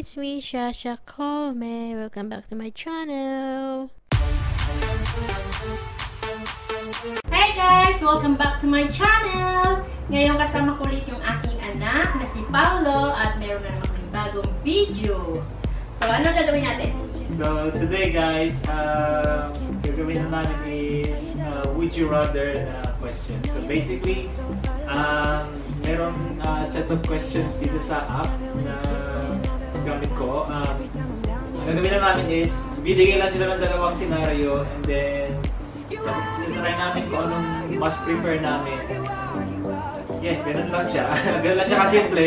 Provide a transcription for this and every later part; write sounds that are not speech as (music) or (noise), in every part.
it's me, Shasha Colme. Welcome back to my channel. Hey guys! Welcome back to my channel! Ngayon kasama ko ulit yung aking anak na si Paolo at meron na naman kami bagong video. So, ano gagawin natin? So today guys, uh, gagawin na namin is uh, would you rather na question. So basically, um, meron uh, set of questions dito sa app na gamit ko. Um, ang gagawin na namin is, bibigay lang sila ng dalawang scenario and then try namin kung anong mas prefer namin. Yeah, ganun lang siya. (laughs) ganun lang siya kasimple.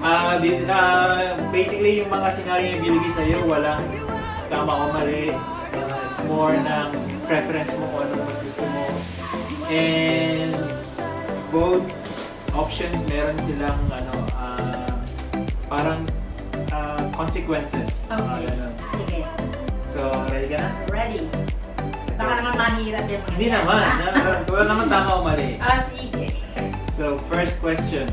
Uh, uh, basically, yung mga scenario na binigay sa'yo, walang tama o mali. Uh, it's more ng preference mo kung ano mas gusto mo. And both options meron silang ano uh, parang consequences. Okay. Sige. So, ready ka na? Ready. Baka naman mahirap yung mga Hindi naman. Na- (laughs) Wala naman tama o mali. Ah, sige. So, first question.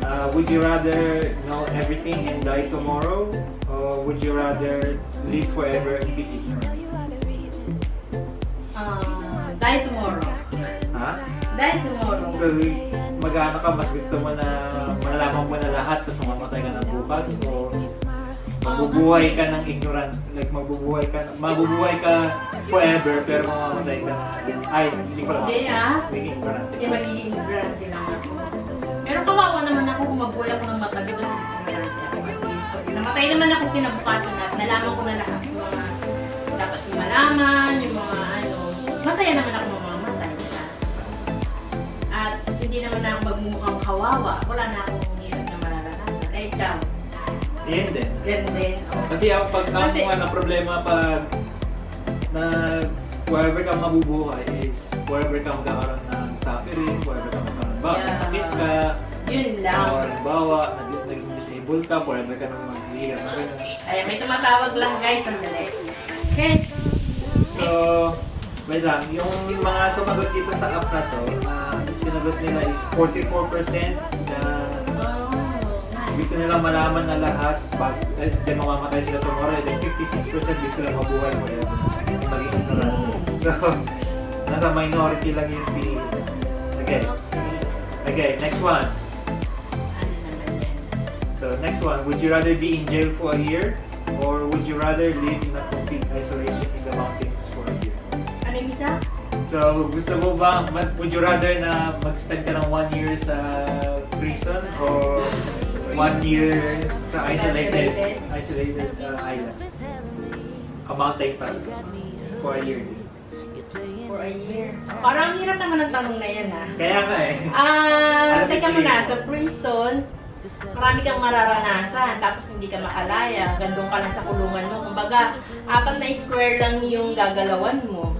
Uh, would you rather know everything and die tomorrow? Or would you rather live forever and be ignorant? Uh, die tomorrow. Ha? Die tomorrow. So, magano ka, mas gusto mo na malalaman mo na lahat tapos mamamatay ka ng bukas o mabubuhay ka ng ignorant like mabubuhay ka mabubuhay ka forever pero mamamatay ka ng ay hindi ko lang Hindi ah. magiging ignorant Hindi magiging ako. Pero kawawa naman ako kung mabuhay ako ng matagal na namatay naman ako kinabukasan at nalaman ko na lahat yung mga dapat malaman, yung mga ano, masaya naman ako mamamatay. Hindi naman na ako magmumukhang kawawa. Wala na akong hirap na mararanasan. Eh, ikaw. yun din Ganun din. Oh. kasi ang pag Kasi- ang problema pag na wherever ka mabubuhay is wherever ka magkakaroon ng suffering, wherever ka magkakaroon ba, Yeah. sakit ka, Yun o lang. halimbawa, nag- naging disabled ka, forever ka nang maghihirap na ganun. Ay, may tumatawag lang guys. Sandali. Okay. So, wait lang, yung mga sumagot dito sa app na to, uh, sinagot nila is 44% na gusto nilang malaman na lahat pag eh, then sila tomorrow, and then 56% gusto nilang mabuhay mo yun. Maging ignorant. So, (laughs) nasa minority lang yung pinili. Okay. Okay, next one. So, next one, would you rather be in jail for a year or would you rather live in a complete isolation in the mountains So, gusto mo ba, would you rather na mag-spend ka ng one year sa prison or one year sa isolated isolated uh, island? A mountain for a year. For a year. Parang hirap naman ang tanong na yan ha. Kaya nga eh. Ah, Ano teka muna, sa prison, marami kang mararanasan, tapos hindi ka makalaya, gandong ka lang sa kulungan mo. Kumbaga, apat na square lang yung gagalawan mo.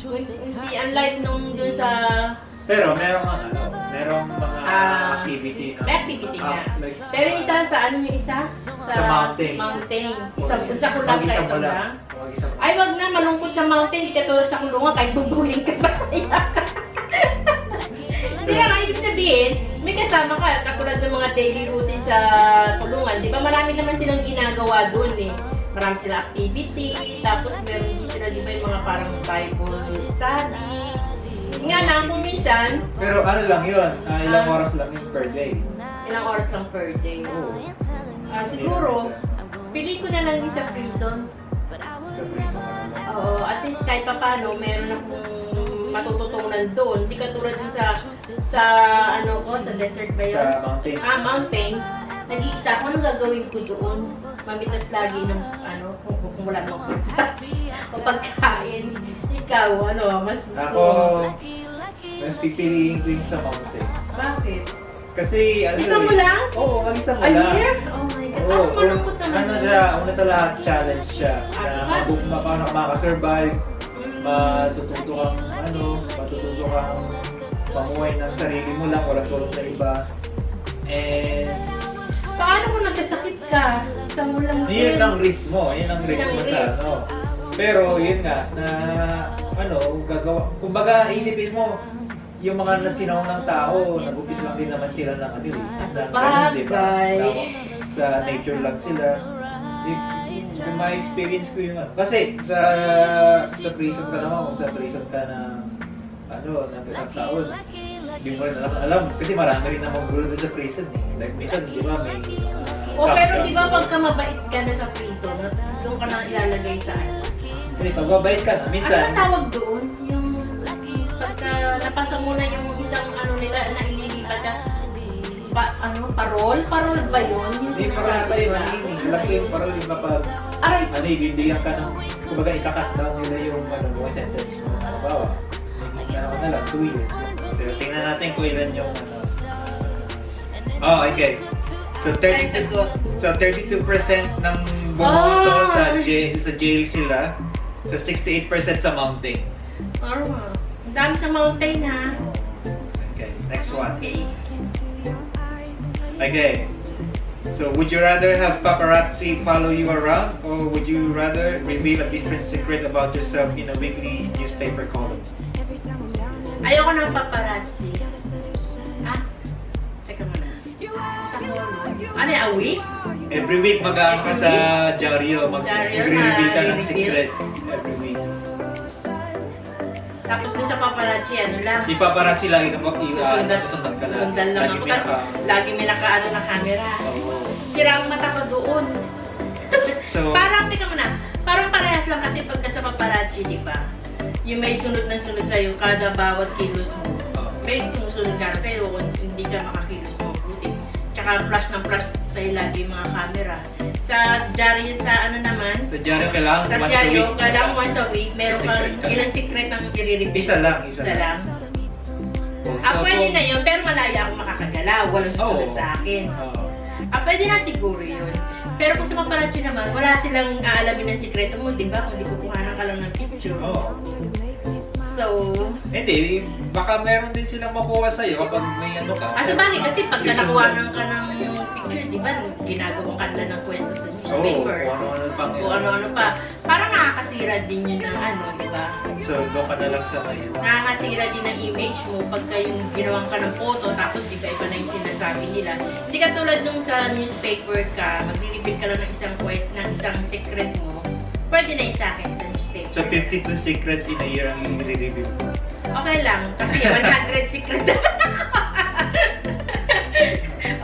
Hindi, unlike nung dun sa Pero merong mga ano, merong mga Ah, activity. na- may activity nga. Like, Pero isa, sa ano yung isa? Sa, Sa mountain. Mountain. Isa, isa ko lang mo isa lang. Ay, wag na, malungkot sa mountain, hindi katulad sa kulungan, kahit bubuling ka, masaya ka. (laughs) Hindi nga, ibig sabihin, may kasama ka, katulad ng mga daily routine sa kulungan. Di ba marami naman silang ginagawa doon eh. Marami silang activity, tapos meron din sila, di ba, yung mga parang Bible study. Nga lang, kung minsan, Pero ano lang yun, ah, ilang Ah. oras lang per day. ilang oras lang per day. Oo. Ah, siguro, pili ko na lang yung sa prison. Sa prison. Oo, at least kahit pa paano, meron akong matututunan doon. Hindi katulad dun sa, sa ano ko, sa desert ba yun? Sa mountain. Ah, mountain. Nag-iisa ako, anong gagawin ko doon? Mamitas lagi ng, ano, kung, kung wala pagkas (laughs) o pagkain. Ikaw, ano, mas gusto Ako, mas pipiliin ko yung sa mountain. Bakit? Kasi, ano Isa mo eh, lang? Oo, ang isa mo A lang. year? Oh my God. Ako malungkot naman. ano siya, una sa lahat, challenge siya. Ah, Na mabu- ma- paano ka makasurvive, Mm. matututo kang, ano, matututo kang pamuhay ng sarili mo lang, walang tulong sa iba. And, Paano kung nagkasakit ka? Isa mo lang yun ang risk mo, yun ang risk mo sa, ano. Pero, yun nga, na, ano, gagawa, kumbaga, isipin mo, yung mga nasinaw ng tao, nag-upis lang din naman sila ng ano eh. Sa ng ganun, di ba? bagay. Sa nature lang sila. Yung, yung my experience ko yung ano. Kasi sa sa prison ka naman, kung sa prison ka na ano, ng isang taon, hindi mo rin alam, alam. Kasi marami rin namang gulo sa prison eh. Like minsan, di ba, may uh, O pero di ba pagka mabait ka na sa prison, doon ka na ilalagay sa ano? Hindi, pagbabait ka na. Ano Minsan, ba tawag doon? Yung pagka napasa mo na yung isang ano nila na ililipat ka, pa, ano, parol? Parol ba yun? Yung hindi parang pa yun, ano eh. Alam ko yung parang yung kapag Aray, ano, ibibigyan ka ng, kumbaga ikakat down nila yung ano, mga sentence mo. Ano ba? Ano na lang, 2 years. So, tingnan natin kung ilan yung ano. Oh, okay. So, ay 32, sagot. so 32% ng bumoto Ah! sa jail, sa jail sila. So, 68% sa mountain. Oh, ang dami sa mountain ha. Okay, next one. Okay. Okay. So, would you rather have paparazzi follow you around or would you rather reveal a different secret about yourself in a weekly newspaper column? Ayoko ng paparazzi. Sa. Ano yung a week? Every week mag-aan ka sa dyaryo, mag Dyaryo, reveal ka ng secret every week. Tapos doon sa paparazzi, ano lang. Di paparazzi lagi na mag Susundan, susundan ka lang. susundan lang Lagi ako. may Tapos naka- lagi may nakaano na camera. Oo. Sira ang mata ko doon. (laughs) So, Parang, tika muna, parang parehas lang kasi pagka sa paparazzi, di ba? Yung may sunod na sunod sa'yo, kada bawat kilos mo. Oo. May sumusunod ka na sa'yo kung hindi ka mo buti. Tsaka flash ng flash sa'yo lagi yung mga camera. Sa diary sa ano naman, sa dyaryo kailangan sa once a diary, week. kailangan once a week, meron kang ilang secret ang i-reveal. Isa lang, isa Isa lang. Oh, Ah, pwede na yun, pero malaya ako makakagalaw. Walang susunod Oo. sa akin. Oo. Ah, pwede na siguro yun. Pero kung sa paparazzi naman, wala silang aalamin ng sikreto mo, di ba? Kung di kukuhanan ka lang ng picture. Oo. So, Hindi, baka meron din silang makuha sa'yo kapag may ano ka. ah, sabagay kasi pagka Susundan. nakuha ng ka ng picture, di ba? Ginagawa ka na ng kwento sa Oo, newspaper. kung ano-ano pang Kung ano-ano pa. Parang nakakasira din yun ng ano, di ba? So, doon ka na lang sa ano. Nakakasira din ng image mo pagka yung ginawan ka ng photo tapos di ba iba na yung sinasabi nila. Hindi katulad nung sa newspaper ka, magre-reveal ka lang ng isang quest, ng isang secret mo, pwede na isa akin sa. So, 52 secrets in a year ang i-review ko. Okay lang, kasi 100 secret na (laughs)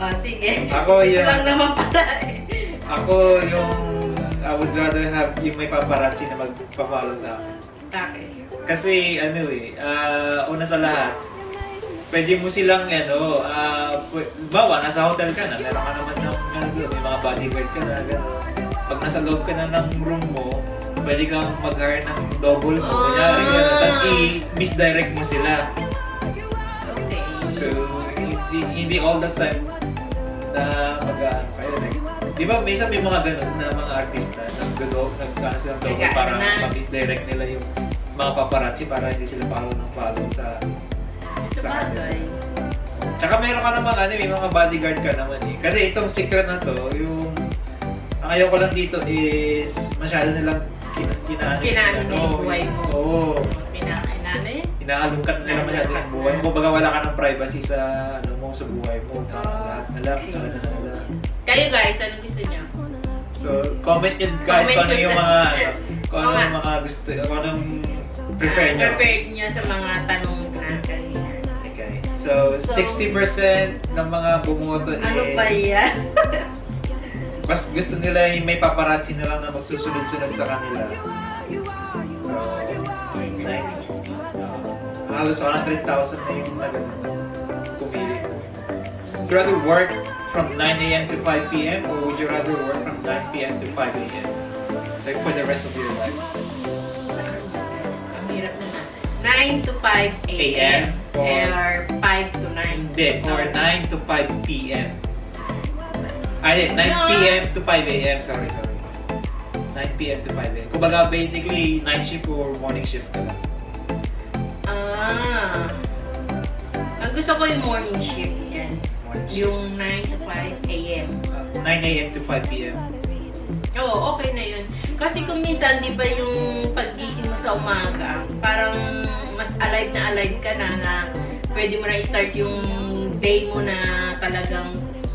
oh, sige. Ako Ito yun. lang naman pala eh. Ako yung I would rather have yung may paparazzi na magpa-follow sa akin. Bakit? Kasi ano eh, ah, una sa lahat, pwede mo silang ano, ah, pw- bawa nasa hotel ka na, meron ka naman ng ano, may mga bodyguard ka na, gano'n. Pag nasa loob ka na ng room mo, pwede kang mag-hire ng double mo, kunyari, Ah. gano'n. Tapos i-misdirect mo sila. Okay. So, hindi, hindi all the time na mag kayo like, di ba minsan may mga ganun na mga artista nag-go, nagkano silang double para ma-misdirect nila yung mga paparazzi para hindi sila follow ng follow sa Sa bagay. Tsaka meron ka naman ano, may mga bodyguard ka naman eh. Kasi itong secret na to, yung ang ayaw ko lang dito is masyado nilang yung buhay mo. Oo. Pinakainanay? Inaalungkat nila masyado yung buhay mo. Baga wala ka ng privacy sa ano mo sa buhay mo. Ah, Lahat nila. Kayo guys, ano gusto niyo? So, comment yun guys Comment kung ano yun yung sa- mga ano, (laughs) kung ano yung mga gusto, kung anong prefer Ah, nyo. Prepared niyo sa mga tanong na kanina. Okay. So, So, 60% ng mga bumoto Ano is ba yan? (laughs) Mas gusto nila yung may paparazzi na lang na magsusunod-sunod sa kanila. So, like, halos 100,000 na yung nag pumili. Would you rather work from 9 a.m. to 5 p.m. or would you rather work from 9 p.m. to 5 a.m. Like for the rest of your life? Ang hirap na na. 9 to 5 a.m. Or- Or 5 to 9. Hindi, or 9 to 5 p.m. Ay, 9 No. p.m. to 5 a.m. Sorry, sorry. 9 p.m. to 5 a.m. Kumbaga, basically, night shift or morning shift ka lang. Ah. Ang gusto ko yung morning shift yan. Morning shift. Yung 9 to 5 a.m. Uh, 9 a.m. to 5 p.m. Oo, okay na yun. Kasi kung minsan, di ba yung paggising mo sa umaga, parang mas alive na alive ka na na pwede mo na i-start yung day mo na talagang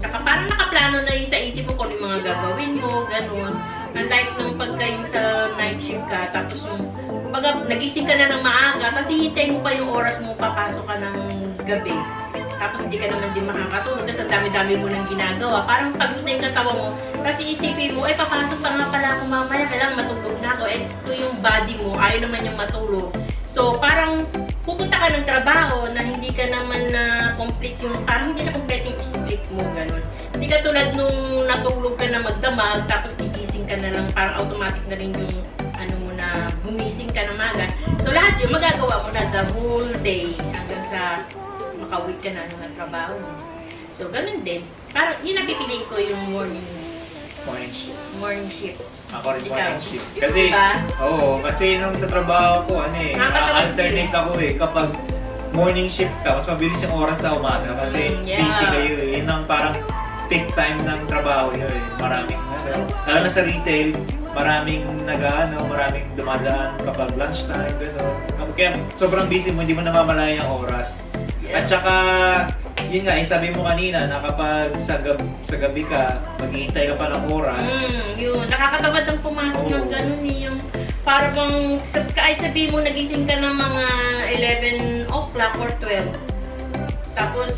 naka, parang nakaplano na yung sa isip mo kung ano yung mga gagawin mo, ganun. Unlike nung pagka yung sa night shift ka, tapos yung, kumbaga, nagising ka na ng maaga, tapos hihintay mo pa yung oras mo papasok ka ng gabi. Tapos hindi ka naman din makakatulog, tapos ang dami-dami mo nang ginagawa. Parang pagod na yung katawan mo, tapos iisipin mo, eh papasok pa nga pala ako mamaya, kailangan matulog na ako. Eh, ito yung body mo, ayaw naman yung matulog. So, parang pupunta ka ng trabaho na hindi ka naman na complete yung, parang hindi na complete yung sleep mo, ganun. Hindi ka tulad nung natulog ka na magdamag, tapos gigising ka na lang, parang automatic na rin yung, ano mo na, gumising ka na maga. So, lahat yun, magagawa mo na the whole day hanggang sa makawit ka na ng trabaho mo. So, ganun din. Parang, yun ang pipiliin ko yung morning, Morning shift. morning shift. Ako rin Ikaw? morning shift. Kasi, Diba? oo, kasi nung sa trabaho ko, ano eh, Nakakatawag alternate ako eh. Kapag morning shift ka, mas mabilis yung oras sa umaga kasi Mm, yeah. busy kayo eh. Yun ang parang peak time ng trabaho yun eh. Maraming, ano, lalo na sa retail, maraming nag-ano, maraming dumadaan kapag lunchtime, gano'n. Kaya sobrang busy mo, hindi mo namamalaya ang oras. At saka, yun nga, yung sabi mo kanina, na kapag sa, gab sa gabi ka, maghihintay ka pa ng oras, Mm, yun. Nakakatamad ang pumasok ng Oo. ganun eh. Yung para bang, sab kahit sabihin mo nagising ka ng mga 11 o'clock or 12. Tapos,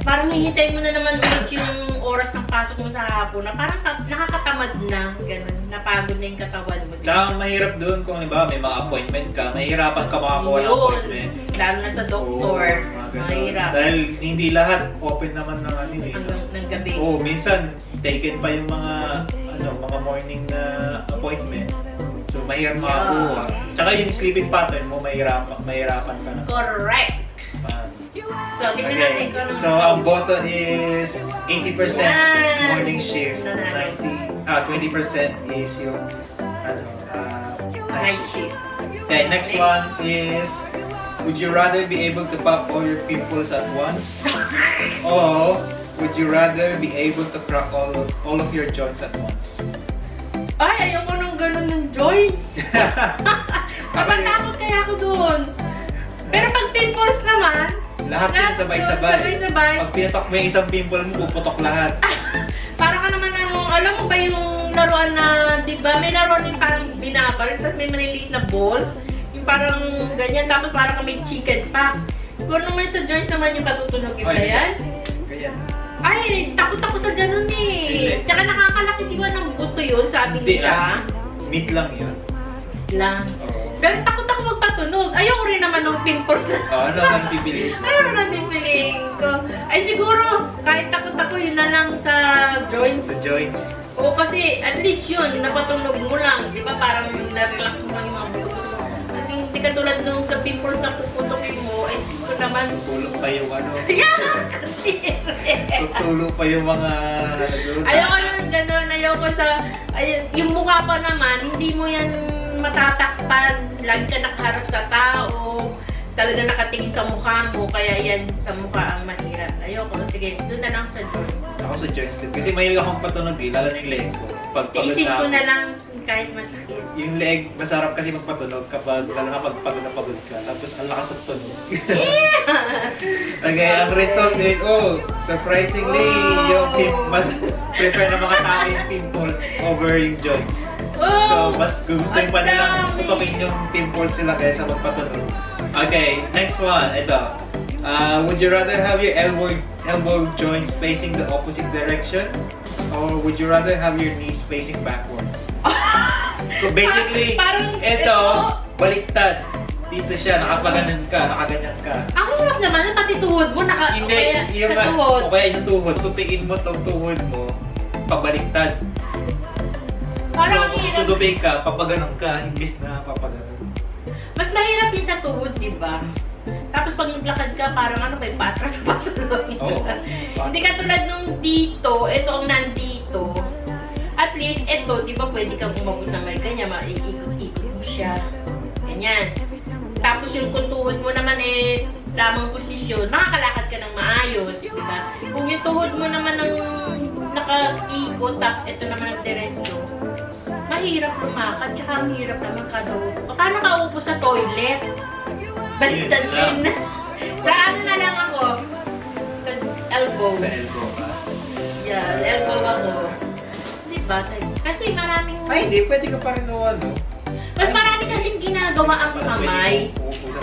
parang hihintay mo na naman ulit yung oras ng pasok mo sa hapon na parang ta- nakakatamad na, ganun. Napagod na yung katawan mo. ba? Kaya mahirap doon kung halimbawa may mga appointment ka, mahirapan ka makakuha ng appointment. Lalo na sa doktor. Ganun. mahirap. Dahil hindi lahat open naman ng ano eh. Hanggang ng gabi. Oo, minsan taken pa yung mga ano, mga morning na appointment. So mahirap Yeah. makakuha. Tsaka yung sleeping pattern mo mahirapan, mahirapan ka na. Correct. So, tingnan natin Okay. kung anong So ang bottom is 80% Yes. morning shift, Nanalo. 90 ah 20% is yung ano ah, night shift. Okay, next one is Would you rather be able to pop all your pimples at once? (laughs) or would you rather be able to crack all of, all of your joints at once? Ay, ayoko nang ganun ng joints. (laughs) (laughs) Matatakot kaya ako doon. Pero pag pimples naman, Lahat yun Lahat sabay-sabay. yun, sabay-sabay. Pag pinatok mo yung isang pimple mo, puputok lahat. para ka naman ano, alam mo ba yung laruan na, di ba, may laruan din parang binabaril, tapos may maliliit na balls, yung parang ganyan, tapos parang may chicken pox. Kung naman sa joints naman yung patutunogin ba Ay, yan? Ganyan. Ay, takot ako sa ganun eh. Hindi. Tsaka nakakalaki di ba ng buto yun, sabi Hindi nila. ah. Meat lang yun. Lang. Oo. Pero takot ako magpatunog. Ayoko rin naman ng pimples na. Oh, ano ang pipili? (laughs) Ano na pipiliin ko? Ay siguro, kahit takot ako, yun na lang sa joints. Sa joints. Oo, kasi at least yun, napatunog mo lang. Di ba parang na-relax mo lang yung mga buto-buto mo. At yung di katulad nung sa pimples na puputokin mo, ay gusto ko naman. Tulog pa yung ano. (laughs) Yeah! Tutulog pa yung mga... Ayoko nang ganun, ayoko sa, ay, yung mukha pa naman, hindi mo yan matatakpan. Lagi ka nakaharap sa tao, talaga nakatingin sa mukha mo, kaya yan sa mukha ang mahirap. Ayoko, sige, doon na lang sa joints. Ako sa joints din. Kasi mahilig akong patunog eh, lalo na yung leg ko. Pag Sa isip ko na lang, kahit masakit. Yung leg, masarap kasi magpatunog kapag, lalo na pag pagod na pagod ka. Tapos ang lakas ng tunog. (laughs) okay, ang result is, oh, surprisingly, yung pim, mas prefer na mga tao yung pimples over yung joints. So, Oh! mas gugustuhin pa Ang nilang putokin yung pimples nila kaysa magpatunog. Okay, next one, ito. Uh, would you rather have your elbow elbow joints facing the opposite direction? Or would you rather have your knees facing backwards? (laughs) So basically, Parang- ito, ito- baliktad. Dito siya, nakapaganan ka, nakaganyan ka. Ang hirap naman, pati tuhod mo, naka, Hindi, o kaya yung sa tuhod. o kaya yung tuhod, tupiin mo tong tuhod mo, pabaliktad. Parang ang hirap. tutupin ka, papaganon ka, imbis na papaganon. Mas mahirap yun sa tuhod, di ba? Tapos pag naglakad ka, parang ano, patras pa sa loob. Oo. Hindi ka tulad nung dito, ito ang nandito. At least, ito, di ba pwede kang umabot na may kanya, maiikot-ikot mo siya. Ganyan. Tapos yung kung tuhod mo naman eh, tamang posisyon, makakalakad ka ng maayos, di ba? Kung yung tuhod mo naman ang nakaikot, tapos ito naman ang diretso, mahirap lumakad, tsaka ang hirap naman kada upo. Paano ka upo sa toilet? Baliktad din. (laughs) sa ano na lang ako, sa, elbow. Sa elbow ka. Yeah, elbow ako. Di ba? Kasi maraming... Ay, hindi. Pwede ka pa rin no, ano. Mas marami kasing ginagawa ang kamay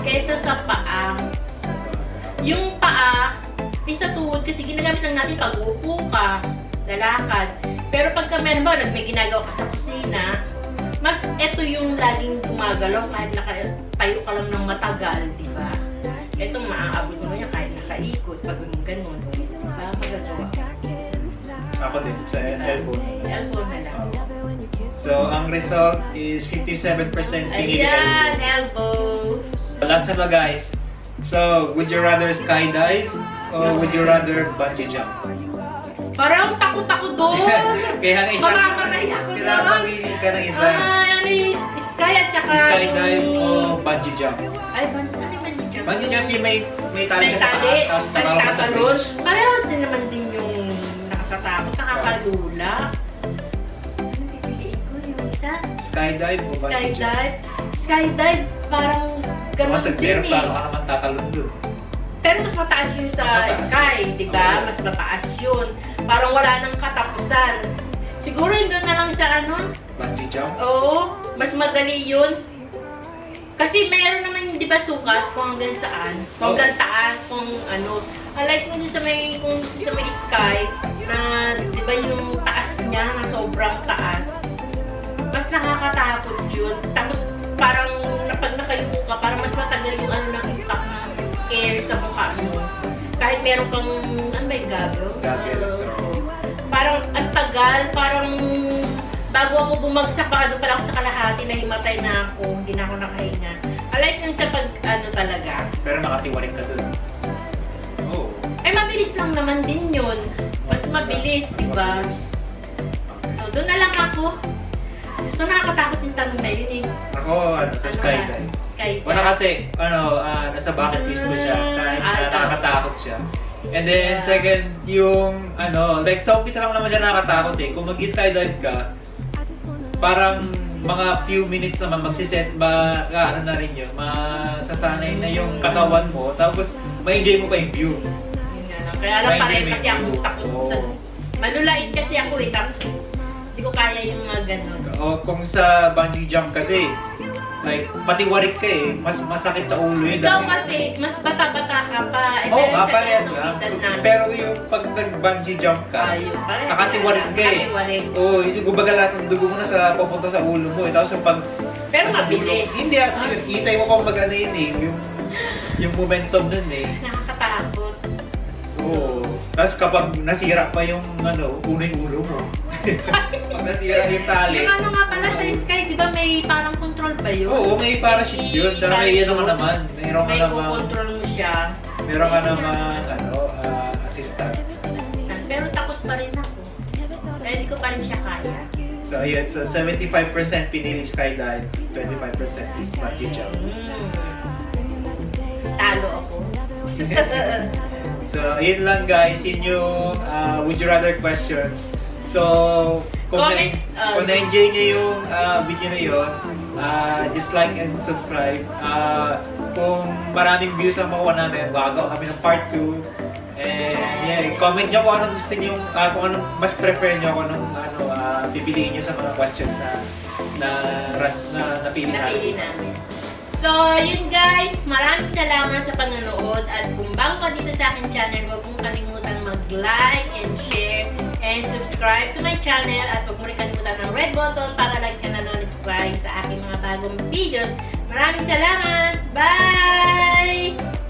kaysa sa paa. Yung paa, may sa tuhod kasi ginagamit lang natin pag upo ka, lalakad. Pero pagka meron ba, may ginagawa ka sa kusina, mas eto yung laging gumagalaw kahit nakatayo ka lang ng matagal, di ba? Ito maaabot mo na yan kahit nakaikot, pag ganun. Di ba? Magagawa. Ako din, sa elbow. Elbow na lang. So, ang result is 57% pinili Ayan, elbow. elbow. Last na ba guys? So, would you rather skydive or would you rather bungee jump? Parang takot ako doon. (laughs) Kaya ang isa, Mamamatay ako kailangan doon. mamili ka ng isa. Ay, ano yung sky at saka Skydive yung- o bungee jump? Ay, ban ano bungee jump? Bungee jump yung may, may tali May ka sa taas, tapos takalon ka sa bridge. Parehas din naman din yung nakakatakot, nakakalula. Pipiliin ko yung isa? Skydive o bungee jump? Skydive. Skydive, parang ganun din eh. paano ka naman tatalon dun? Pero mas mataas yun sa mataas. sky, di ba? Mas mataas yun. Parang wala nang katapusan. Siguro yun doon na lang sa ano, Bungee jump? Oo, mas madali yun. Kasi meron naman, di ba, sukat kung hanggang saan, kung hanggang taas, kung ano. Unlike mo dun sa may, kung sa may sky, na, di ba, yung taas niya, na sobrang taas. Mas nakakatakot yun. Tapos, parang, pag nakayuko ka, parang mas matagal yung ano ng impact ng air sa mukha mo. Kahit meron kang, ano ba yung goggles? Goggles. Parang, ang tagal, parang, bago ako bumagsak, baka doon pala ako sa kalahati, nahimatay na ako, hindi na ako nakahinga. I like yung sa pag, ano talaga. Pero nakatiwaring ka dun. Oh. Ay, mabilis lang naman din yun. Mas mabilis, di ba? So, doon na lang ako. Gusto nakakatakot yung tanong na yun eh. Ako, ano, sa Ano skydive. Skydive. Una kasi, ano, ah, nasa bucket list ko siya, kahit Ah, na tama. nakakatakot siya. And then, Yeah. second, yung, ano, like, sa umpisa lang naman siya nakakatakot eh. Kung mag-skydive ka, parang mga few minutes naman magsiset, ma, ah, ano na rin yun, masasanay na yung katawan mo, tapos, ma-enjoy mo pa yung view. Kaya lang pareho kasi ako takot. Manulain kasi ako eh, tapos hindi ko kaya yung mga ganun. O kung sa bungee jump kasi, like, patiwarik ka eh, mas masakit sa ulo yun. Ikaw kasi, mas bata-bata ka pa. Eh, Oo, meron nga edad namin. Pero yung pag nag-bungee jump ka, nakatiwarik lang. ka eh. Oo, oh, kumbaga lahat ng dugo mo na sa pupunta sa ulo mo eh. Tapos yung pag... Pero mabilis. Hindi, actually, itay mo kung mag ano yun eh. Yung, yung momentum nun eh. Nakakatakot. Oo. Tapos kapag nasira pa yung ano, uno yung ulo mo. Pag (laughs) nasira yung tali. Yung ano nga pala sa Sky, di ba may parang control ba yun? Oo, may parachute yun. Pero may ano ka naman. Meron ka May naman. kukontrol mo siya. Meron ka naman, ano, ah, assistant. Assistant. Pero takot pa rin ako. Kaya hindi ko pa rin siya kaya. So, ayun. So, 75% pinili skydive, 25% is bungee jump. Mm. Talo ako. (laughs) So, ayun lang guys, yun yung uh, would you rather questions. So, kung, Comment, na, uh, kung na-enjoy nyo yung uh, video na yun, uh, just like and subscribe. Uh, kung maraming views ang makuha namin, gagawa kami ng part 2. And yeah, comment nyo kung anong gusto nyo, uh, kung anong mas prefer nyo, kung anong ano, uh, pipiliin nyo sa mga questions na na, na, na napili Napili namin. So, yun guys, maraming salamat sa panonood at kung bago ka dito sa akin channel, huwag mong kalimutan mag-like and share and subscribe to my channel at huwag mo rin kalimutan ng red button para like ka na notify sa aking mga bagong videos. Maraming salamat! Bye!